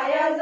Jaya